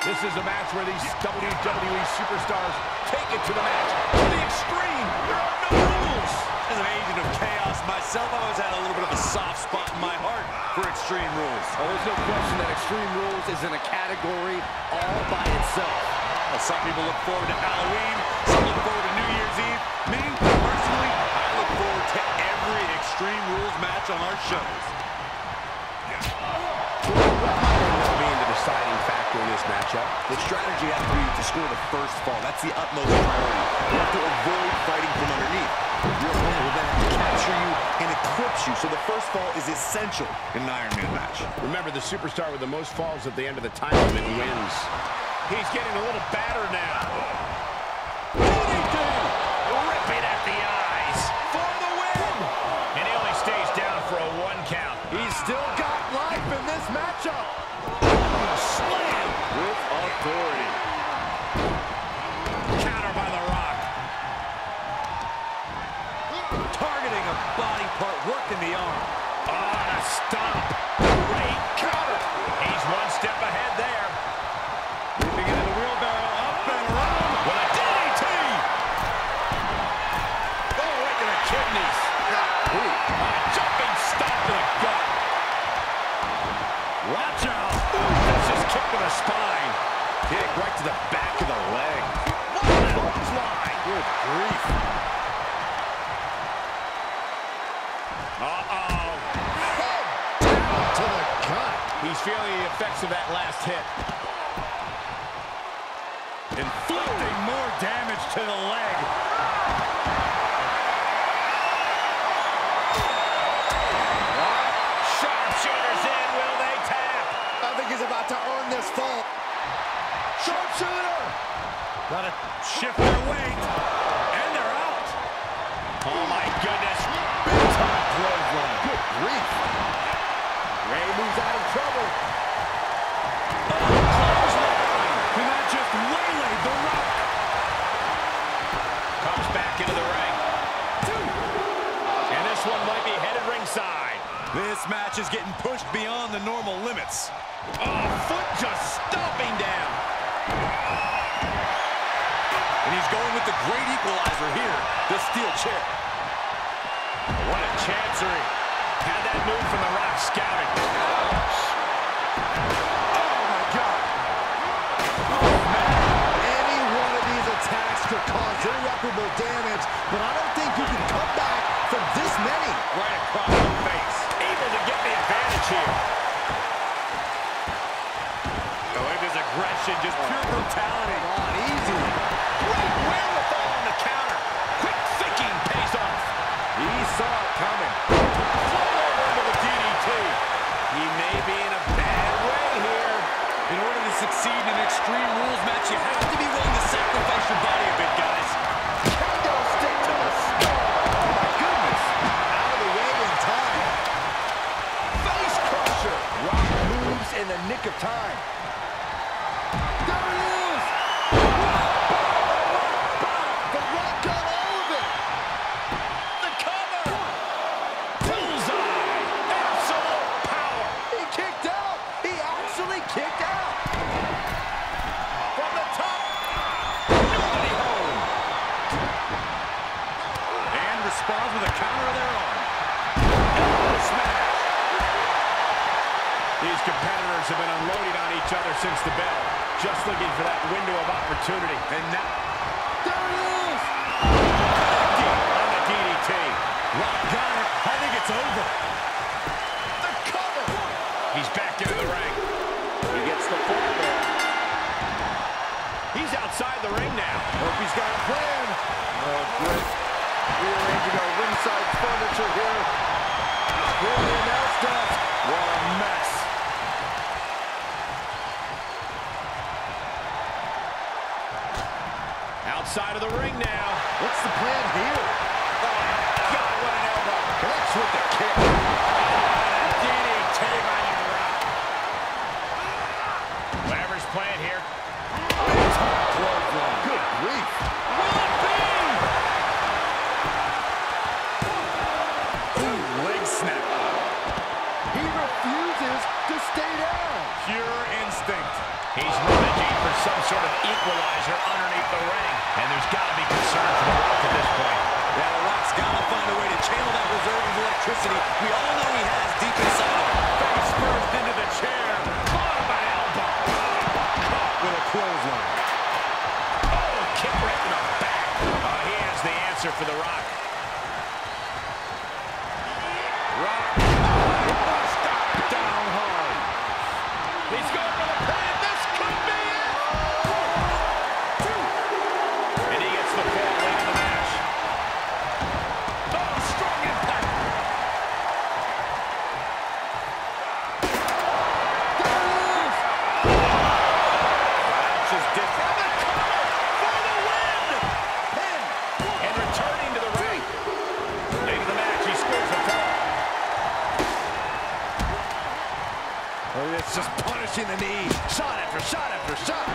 This is a match where these WWE superstars take it to the match. To the extreme. There are no rules. As an agent of chaos myself, I've always had a little bit of a soft spot in my heart for Extreme Rules. Oh, there's no question that Extreme Rules is in a category all by itself. Well, some people look forward to Halloween, some look forward to New Year's Eve. Me, personally, I look forward to every Extreme Rules match on our shows. being the deciding factor in this matchup. The strategy has to be to score the first fall. That's the utmost priority. You have to avoid fighting from underneath. Your opponent will then have to capture you and eclipse you, so the first fall is essential in an Iron Man match. Remember, the superstar with the most falls at the end of the time limit wins. He's getting a little battered now. Kidneys. A jumping stop to the gut. Watch out. Ooh, that's just kick to the spine. Kick right to the back of the leg. Clothesline. Good grief. Uh-oh. Down to the gut. He's feeling the effects of that last hit. Inflicting more damage to the leg. Gotta shift their weight. And they're out. Oh my goodness. Big time clothesline. Good grief. Rey moves out of trouble. Oh, clothesline. And that just waylaid the rock. Comes back into the ring. And this one might be headed ringside. This match is getting pushed beyond the normal limits. Oh, foot just stomping down. And he's going with the great equalizer here, the steel chair. What a chancery. Had that move from The Rock scouted. Oh, my God. Oh! man. Any one of these attacks could cause irreparable damage, but I don't think you can come back from this many. Right across the face. Able to get the advantage here. Oh, his aggression, just pure brutality. Come on, easy. Wherewithal on the counter. Quick thinking pays off. He saw it coming. Over the DDT. He may be in a bad way here. In order to succeed in an Extreme Rules match, you have to each other since the bell. Just looking for that window of opportunity. And now, There it is. on the DDT. Rock got it. I think it's over. The cover. He's back into the ring. He gets the fall there. He's outside the ring now. Hope he's got a plan. Oh, great. Rearranging our ringside furniture here. Here in the announce desk. What a mess. Outside of the ring now. What's the plan here? Oh, God, what an elbow. Connects with the kick. DDT by the Rock. Whatever's playing here. Good grief. Sort of equalizer underneath the ring. And there's got to be concern for The Rock at this point. Yeah, The Rock's got to find a way to channel that reserve of electricity we all know he has deep inside him. Face first into the chair. Caught by elbow. Caught with a clothesline. Oh, kick right in the back. Uh, he has the answer for The. Rock. Knee. Shot after shot after shot.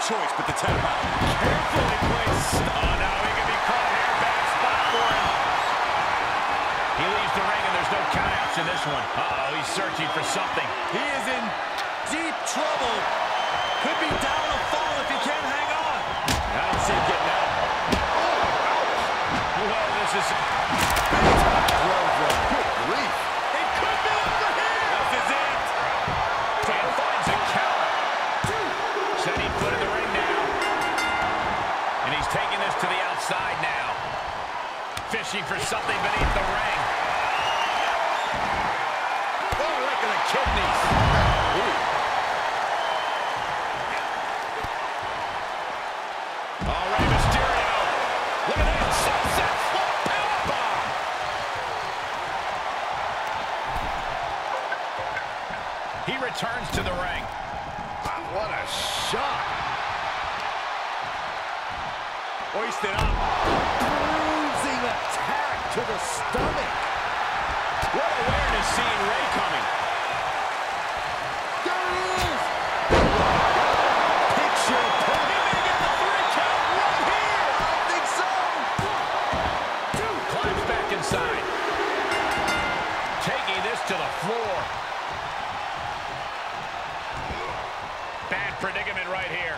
Choice but to tap out. Carefully placed. Oh, no, he could be caught here. Bad spot for him. He leaves the ring, and there's no countouts in this one. Uh-oh, he's searching for something. He is in deep trouble. Could be down a Fishing for something beneath the ring. Oh, right to the kidneys. All right, Mysterio. Look at that sunset flip powerbomb. He returns to the ring. What a shot. Hoisted up. To the stomach. What awareness seeing Rey coming. There he is. Picture He may get the three count right here. I think so. Climbs back inside. Taking this to the floor. Bad predicament right here.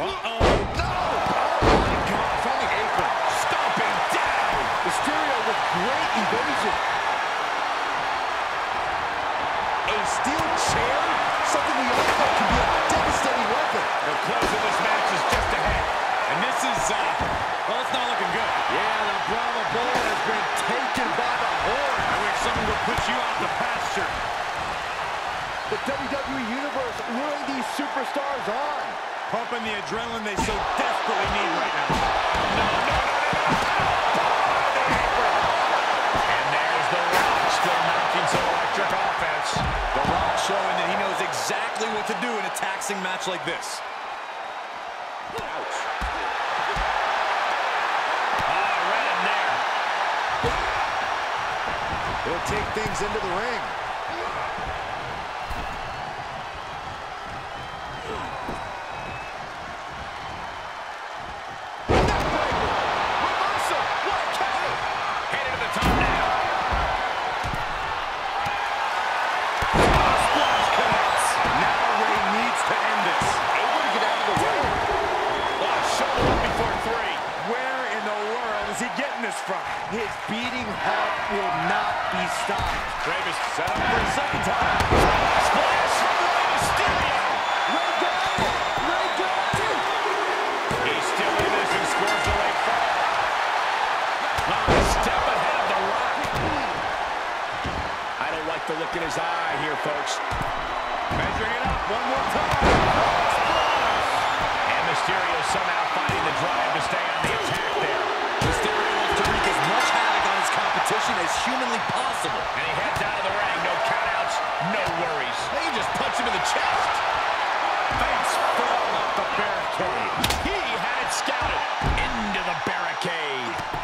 Uh-oh. No. Great evasion. A steel chair? Something we all know can be a devastating weapon. The close of this match is just ahead. And this is, uh, well, it's not looking good. Yeah, the Brahma Bull has been taken by the horn. I wish someone would put you out the pasture. The WWE Universe luring these superstars on. Pumping the adrenaline they so desperately need right now. And offense. The Rock showing that he knows exactly what to do in a taxing match like this. Ouch. Ah, right in there. He'll take things into the ring. Be set up for a second time. Splash from Rey Mysterio. Rey got! Rey got! He's still in this and scores the fall. Oh, a step ahead of The Rock. I don't like the look in his eye here, folks. Measuring it up one more time. And Mysterio somehow finding the drive to stay on the attack there. Competition as humanly possible. And he heads out of the ring. No countouts, no worries. They can just punch him in the chest. Face from the barricade. He had it scouted into the barricade.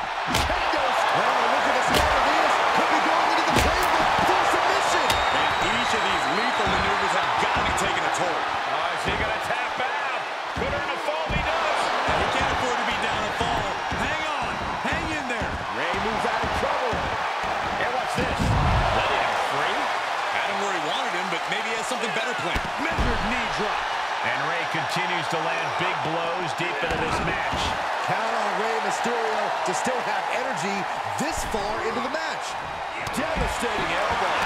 Hey, watch. Letting him free. Had him where he wanted him, but maybe he has something better planned. Measured knee drop. And Rey continues to land big blows deep into this match. Count on Rey Mysterio to still have energy this far into the match. Devastating elbow.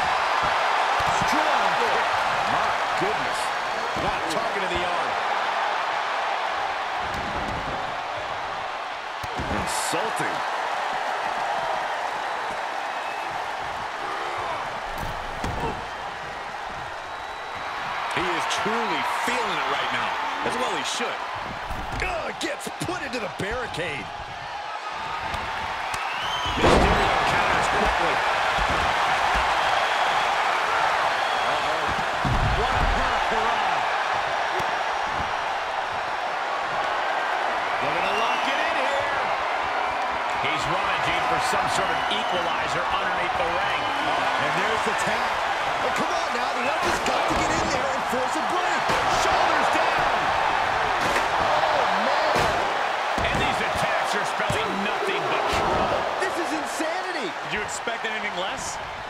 Strong hit. My goodness. Not target of the arm. Insulting. He is truly feeling it right now. As well he should. Ugh, gets put into the barricade. Mysterio counters quickly. What a hurrah! Looking to lock it in here. He's rummaging for some sort of equalizer underneath the ring. And there's the tap. Oh, come on now, the ref has got to get in there and force a break. Shoulders down. Expect anything less?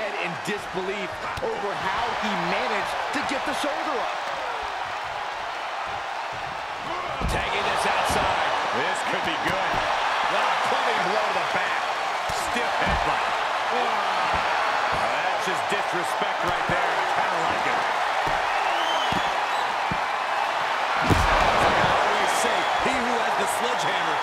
disbelief over how he managed to get the shoulder up. Tagging this outside. This could be good. What a plumbing blow to the back. Stiff headbutt. That's just disrespect right there. I kind of like it. Like I always say, he who has the sledgehammer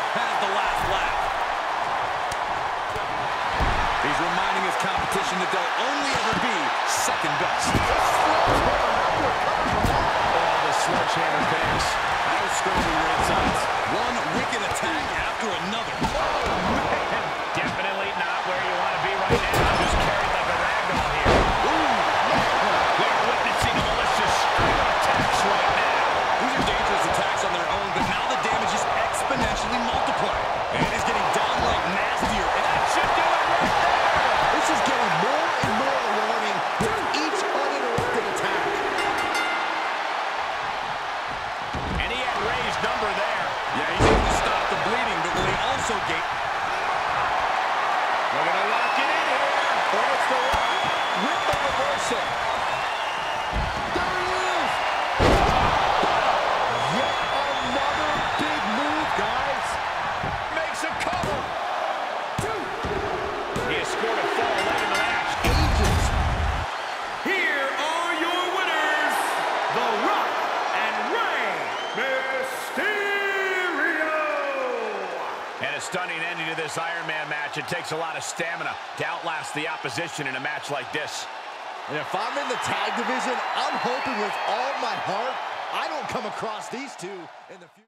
competition that they'll only ever be second best. Oh, the sledgehammer. How strong were your insides? One wicked attack after another. Takes a lot of stamina to outlast the opposition in a match like this. And if I'm in the tag division, I'm hoping with all my heart I don't come across these two in the future.